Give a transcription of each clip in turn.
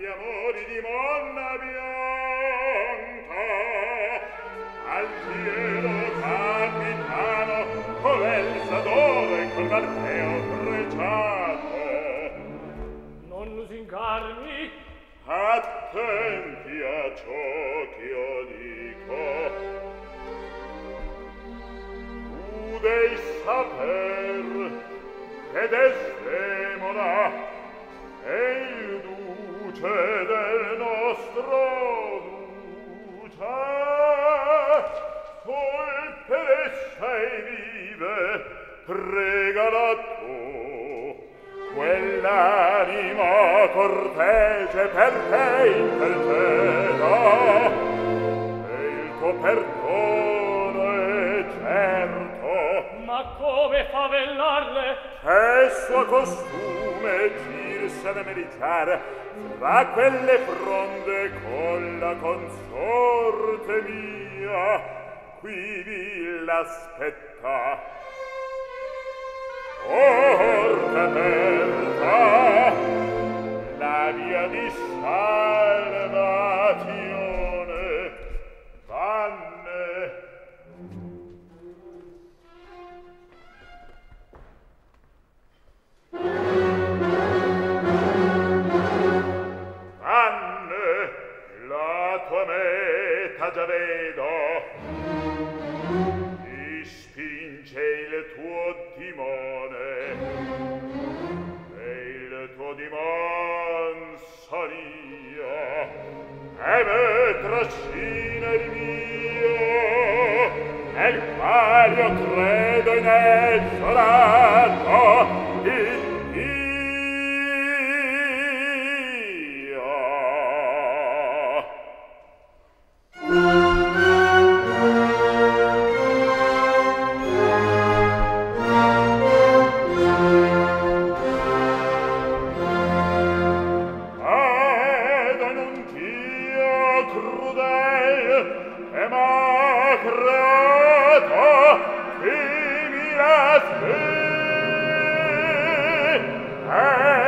di amori di Monna Bianca. Al cielo capitano, col elsadore e col marteo brecciato. Non lusingarmi. Attenti a ciò che io dico. Tu devi saper ed es regalato quell'anima cortese per te interceda e il tuo perdono è certo. Ma come favellarle è suo costume girsene meditare fra quelle fronde con la consorte mia. Qui vi l'aspetta orca merda la via di salvazione vanne. Vanne la tua meta già vedo e me trascina il mio, nel quale io credo inexorabile,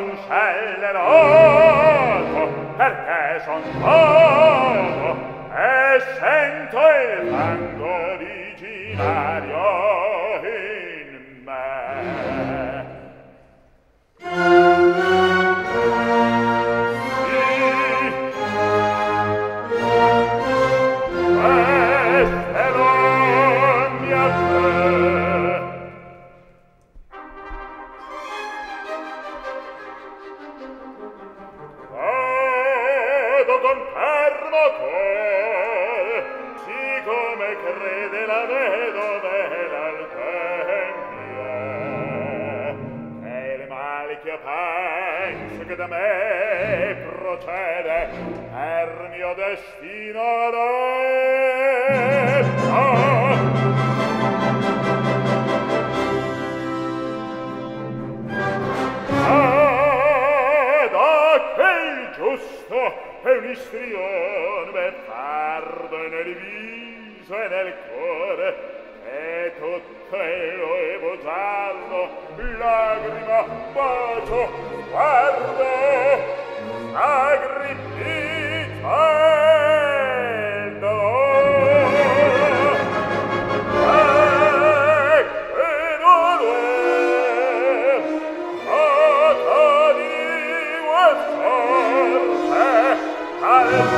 son scellerato, perché son sordo, e sento il fango originario. crede la vedova e l'alpentia e il male ch'io penso che da me procede per mio destino resta giusto e un istrione me pardone di vince nel cuore e tutto il nuovo giallo lagrima, bacio, sguardo agrippita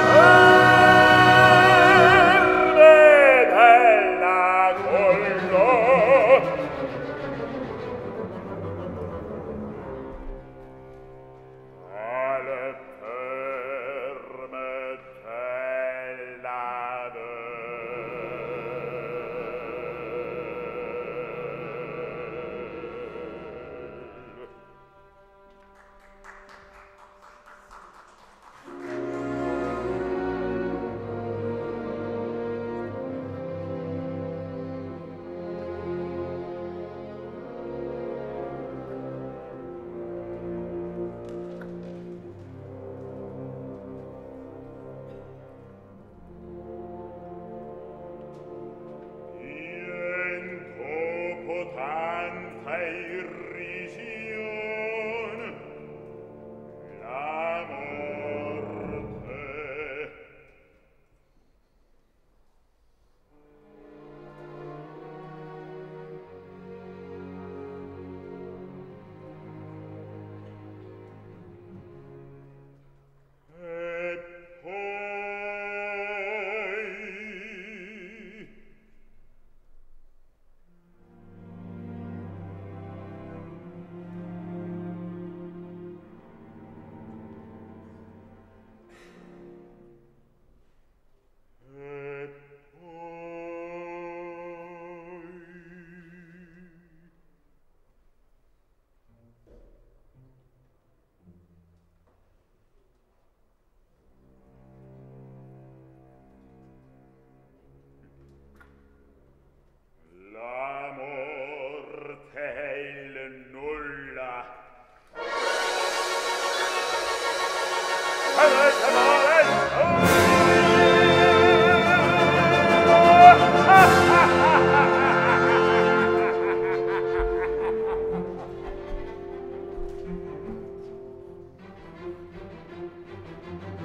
Hey! canta risi